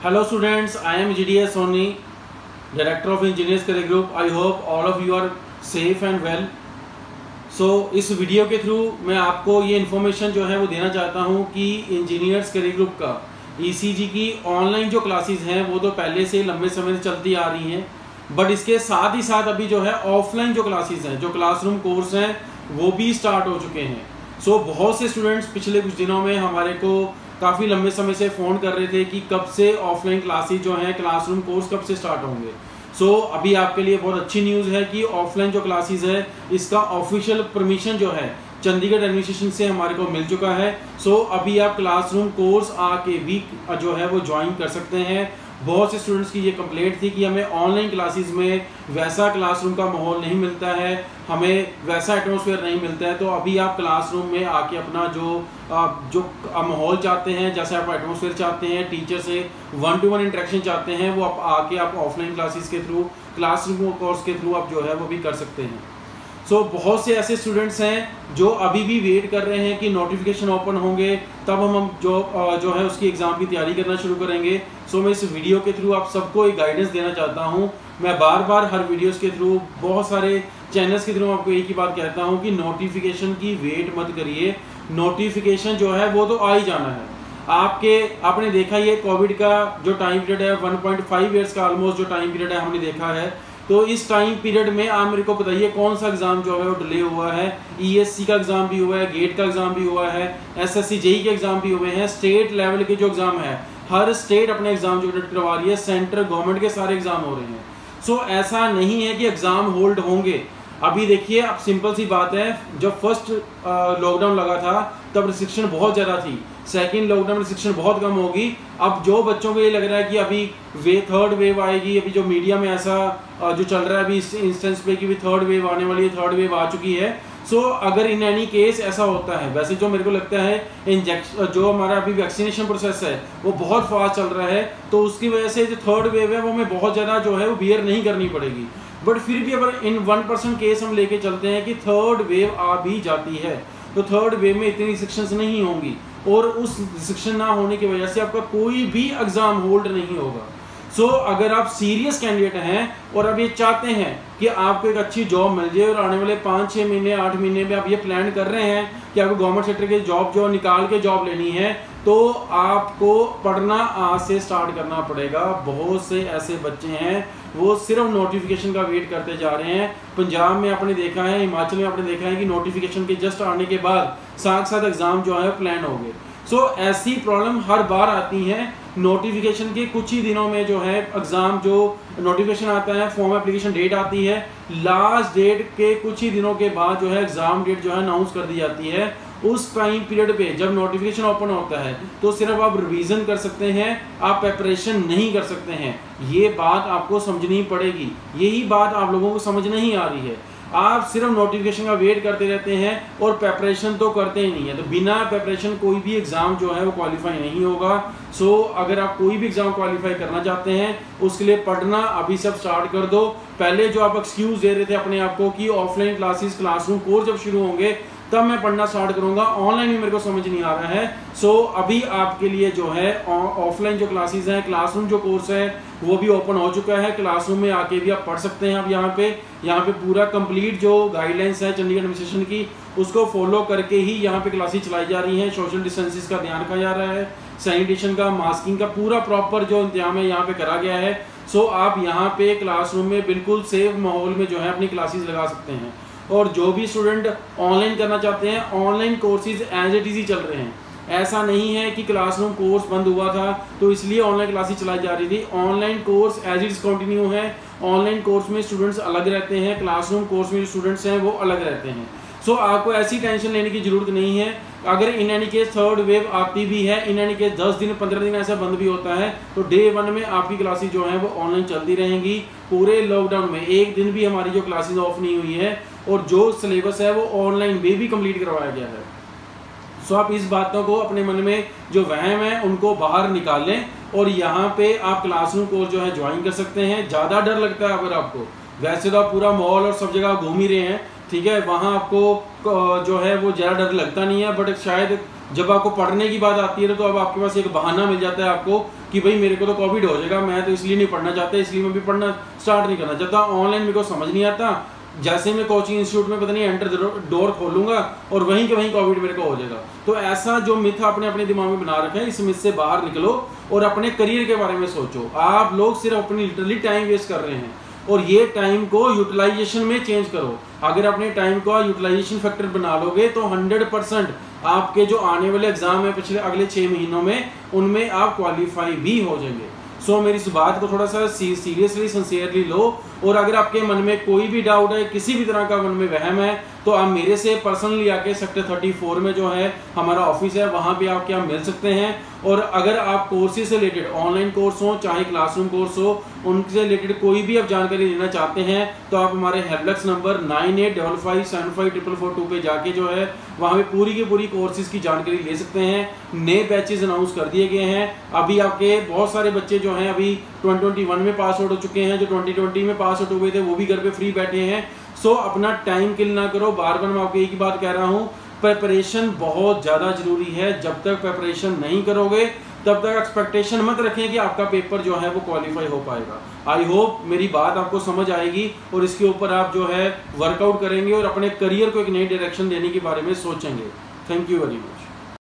Hello students, I am GDS Soni, Director of Engineers Career Group. I hope all of you are safe and well. सो इस video के through मैं आपको ये information जो है वो देना चाहता हूँ कि इंजीनियर्स करियर ग्रुप का ईसीजी e की ऑनलाइन जो क्लासेस हैं वो तो पहले से लंबे समय से चलती आ रही हैं बट इसके साथ ही साथ अभी जो है ऑफलाइन जो क्लासेस हैं जो क्लासरूम कोर्स हैं वो भी स्टार्ट हो चुके हैं सो so, बहुत से स्टूडेंट्स पिछले कुछ दिनों में हमारे को काफ़ी लंबे समय से फ़ोन कर रहे थे कि कब से ऑफलाइन क्लासेज जो हैं क्लासरूम कोर्स कब से स्टार्ट होंगे। सो so, अभी आपके लिए बहुत अच्छी न्यूज़ है कि ऑफलाइन जो क्लासेज है इसका ऑफिशियल परमिशन जो है चंडीगढ़ एडमिनिस्ट्रेशन से हमारे को मिल चुका है। सो so, अभी आप क्लासरूम कोर्स आके भी जो है वो ज्वाइन कर सकते हैं। बहुत से स्टूडेंट्स की ये कंप्लेंट थी कि हमें ऑनलाइन क्लासेस में वैसा क्लासरूम का माहौल नहीं मिलता है, हमें वैसा एटमोसफेयर नहीं मिलता है तो अभी आप क्लासरूम में आके अपना जो आप जो माहौल चाहते हैं, जैसे आप एटमोसफेयर चाहते हैं टीचर से वन टू वन इंटरेक्शन चाहते हैं, वो आप आके आप ऑफलाइन क्लासेस के थ्रू क्लासरूम कोर्स के थ्रू आप जो है वो भी कर सकते हैं। सो so, बहुत से ऐसे स्टूडेंट्स हैं जो अभी भी वेट कर रहे हैं कि नोटिफिकेशन ओपन होंगे तब हम जो जो है उसकी एग्ज़ाम की तैयारी करना शुरू करेंगे। सो so, मैं इस वीडियो के थ्रू आप सबको एक गाइडेंस देना चाहता हूँ। मैं बार बार हर वीडियोस के थ्रू बहुत सारे चैनल्स के थ्रू आपको एक ही बात कहता हूँ कि नोटिफिकेशन की वेट मत करिए। नोटिफिकेशन जो है वो तो आ ही जाना है। आपके आपने देखा ये कोविड का जो टाइम पीरियड है 1.5 इयर्स का ऑलमोस्ट जो टाइम पीरियड है हमने देखा है। तो इस टाइम पीरियड में आप मेरे को बताइए कौन सा एग्ज़ाम जो है वो डिले हुआ है? ईएससी e का एग्ज़ाम भी हुआ है गेट का एग्ज़ाम भी हुआ है एसएससी जेई के एग्ज़ाम भी हुए हैं स्टेट लेवल के जो एग्ज़ाम है हर स्टेट अपने एग्ज़ाम जो कंडक्ट करवा रही है सेंट्रल गवर्नमेंट के सारे एग्ज़ाम हो रहे हैं। सो so, ऐसा नहीं है कि एग्ज़ाम होल्ड होंगे। अभी देखिए अब सिंपल सी बात है जब फ़र्स्ट लॉकडाउन लगा था तब रिस्ट्रिक्शन बहुत ज़्यादा थी। सेकेंड लॉकडाउन रिस्ट्रिक्शन बहुत कम होगी। अब जो बच्चों को ये लग रहा है कि अभी वे थर्ड वेव आएगी अभी जो मीडिया में ऐसा जो चल रहा है अभी इस इंस्टेंस पे कि भी थर्ड वेव आने वाली है थर्ड वेव आ चुकी है। सो so, अगर इन एनी केस ऐसा होता है वैसे जो मेरे को लगता है इंजेक्शन जो हमारा अभी वैक्सीनेशन प्रोसेस है वो बहुत फास्ट चल रहा है तो उसकी वजह से जो थर्ड वेव है वो हमें बहुत ज़्यादा जो है वो बियर नहीं करनी पड़ेगी। बट फिर भी अगर इन वन परसेंट केस हम लेके चलते हैं कि थर्ड वेव आ भी जाती है तो थर्ड वेव में इतनी रिस्ट्रिक्शन नहीं होंगी। और उस रिस्ट्रिक्शन ना होने की वजह से आपका कोई भी एग्ज़ाम होल्ड नहीं होगा। सो so, अगर आप सीरियस कैंडिडेट हैं और अब ये चाहते हैं कि आपको एक अच्छी जॉब मिल जाए और आने वाले पाँच छः महीने आठ महीने में आप ये प्लान कर रहे हैं कि आपको गवर्नमेंट सेक्टर की जॉब जो निकाल के जॉब लेनी है तो आपको पढ़ना आज से स्टार्ट करना पड़ेगा। बहुत से ऐसे बच्चे हैं वो सिर्फ़ नोटिफिकेशन का वेट करते जा रहे हैं। पंजाब में आपने देखा है हिमाचल में आपने देखा है कि नोटिफिकेशन के जस्ट आने के बाद साथ साथ एग्ज़ाम जो है प्लान हो गए। सो so, ऐसी प्रॉब्लम हर बार आती हैं नोटिफिकेशन के कुछ ही दिनों में जो है एग्ज़ाम जो नोटिफिकेशन आता है फॉर्म एप्लीकेशन डेट आती है लास्ट डेट के कुछ ही दिनों के बाद जो है एग्ज़ाम डेट जो है अनाउंस कर दी जाती है। उस टाइम पीरियड पे जब नोटिफिकेशन ओपन होता है तो सिर्फ़ आप रिवीजन कर सकते हैं, आप प्रेपरेशन नहीं कर सकते हैं। ये बात आपको समझनी पड़ेगी। यही बात आप लोगों को समझ नहीं आ रही है। आप सिर्फ़ नोटिफिकेशन का वेट करते रहते हैं और प्रेपरेशन तो करते ही नहीं है। तो बिना प्रेपरेशन कोई भी एग्ज़ाम जो है वो क्वालिफाई नहीं होगा। सो अगर आप कोई भी एग्ज़ाम क्वालिफाई करना चाहते हैं, उसके लिए पढ़ना अभी सब स्टार्ट कर दो। पहले जो आप एक्सक्यूज़ दे रहे थे अपने आप को कि ऑफलाइन क्लासेस क्लासरूम कोर्स जब शुरू होंगे तब मैं पढ़ना स्टार्ट करूँगा। ऑनलाइन भी मेरे को समझ नहीं आ रहा है। सो so, अभी आपके लिए जो है ऑफलाइन जो क्लासेस हैं क्लासरूम जो कोर्स है वो भी ओपन हो चुका है। क्लासरूम में आके भी आप पढ़ सकते हैं आप यहाँ पे। यहाँ पे पूरा कंप्लीट जो गाइडलाइंस है चंडीगढ़ एडमिनिस्ट्रेशन की उसको फॉलो करके ही यहाँ पे क्लासेस चलाई जा रही हैं। सोशल डिस्टेंसिस का ध्यान रखा जा रहा है। सैनिटेशन का मास्किंग का पूरा प्रॉपर जो इंतज़ाम है यहाँ पे करा गया है। सो so, आप यहाँ पे क्लासरूम में बिल्कुल सेफ़ माहौल में जो है अपनी क्लासेस लगा सकते हैं। और जो भी स्टूडेंट ऑनलाइन करना चाहते हैं online courses as it is चल रहे हैं। ऐसा नहीं है कि क्लासरूम कोर्स बंद हुआ था तो इसलिए ऑनलाइन क्लासेस चलाई जा रही थी। Online course as it continue है। ऑनलाइन कोर्स में स्टूडेंट्स अलग रहते हैं क्लासरूम कोर्स में जो स्टूडेंट्स हैं वो अलग रहते हैं। सो so, आपको ऐसी टेंशन लेने की ज़रूरत नहीं है। अगर in any case third wave आती भी है इन एनी केस दस दिन पंद्रह दिन ऐसा बंद भी होता है तो डे वन में आपकी क्लासेस जो है वो ऑनलाइन चलती रहेंगी। पूरे लॉकडाउन में एक दिन भी हमारी जो क्लासेज ऑफ़ नहीं हुई है और जो सिलेबस है वो ऑनलाइन वे भी कंप्लीट करवाया गया है। सो आप इस बातों को अपने मन में जो वहम है, उनको बाहर निकाल और यहाँ पे आप क्लासरूम कोर्स जो है ज्वाइन कर सकते हैं। ज़्यादा डर लगता है अगर आपको। वैसे तो आप पूरा मॉल और सब जगह घूम ही रहे हैं, ठीक है? वहाँ आपको जो है वो ज़्यादा डर लगता नहीं है बट शायद जब आपको पढ़ने की बात आती है तो अब आपके पास एक बहाना मिल जाता है आपको कि भाई मेरे को तो कोविड हो जाएगा, मैं तो इसलिए नहीं पढ़ना चाहता, इसलिए मैं भी पढ़ना स्टार्ट नहीं करना चाहता। ऑनलाइन मेरे को समझ नहीं आता जैसे मैं कोचिंग इंस्टीट्यूट में, पता नहीं एंटर डोर खोलूँगा और वहीं के वहीं कोविड मेरे को हो जाएगा। तो ऐसा जो मिथ आपने अपने दिमाग में बना रखा है, इस मिथ से बाहर निकलो और अपने करियर के बारे में सोचो। आप लोग सिर्फ़ अपनी लिटरली टाइम वेस्ट कर रहे हैं और ये टाइम को यूटिलाइजेशन में चेंज करो। अगर अपने टाइम को यूटिलाइजेशन फैक्टर बना लोगे तो 100 परसेंट आपके जो आने वाले एग्ज़ाम है पिछले अगले छः महीनों में, उनमें आप क्वालिफाई भी हो जाएँगे। सो so, मेरी इस बात को थोड़ा सा सीरियसली सिंसियरली लो। और अगर आपके मन में कोई भी डाउट है किसी भी तरह का मन में वहम है तो आप मेरे से पर्सनली आके सेक्टर 34 में जो है, हमारा ऑफ़िस है, वहाँ पे आप मिल सकते हैं। और अगर आप कोर्सेज से रिलेटेड ऑनलाइन कोर्स हो, चाहे क्लासरूम कोर्स हो, उनसे रिलेटेड कोई भी आप जानकारी लेना चाहते हैं तो आप हमारे हेल्पलेक्स number nine eight double five seven five triple four two पे जाके जो है, वहाँ पे पूरी की पूरी कोर्सेज की जानकारी ले सकते हैं। नए बैचेज अनाउंस कर दिए गए हैं। अभी आपके बहुत सारे बच्चे जो हैं, अभी ट्वेंटी में पास आउट हो चुके हैं, जो ट्वेंटी में पास आउट हुए थे, वो भी घर पे फ्री बैठे हैं। सो अपना टाइम किल ना करो। बार बार मैं आपको एक ही बात कह रहा हूँ प्रेपरेशन बहुत ज़्यादा ज़रूरी है। जब तक प्रेपरेशन नहीं करोगे, तब तक एक्सपेक्टेशन मत रखें कि आपका पेपर जो है वो क्वालिफाई हो पाएगा। आई होप मेरी बात आपको समझ आएगी और इसके ऊपर आप जो है वर्कआउट करेंगे और अपने करियर को एक नई डायरेक्शन देने के बारे में सोचेंगे। Thank you very much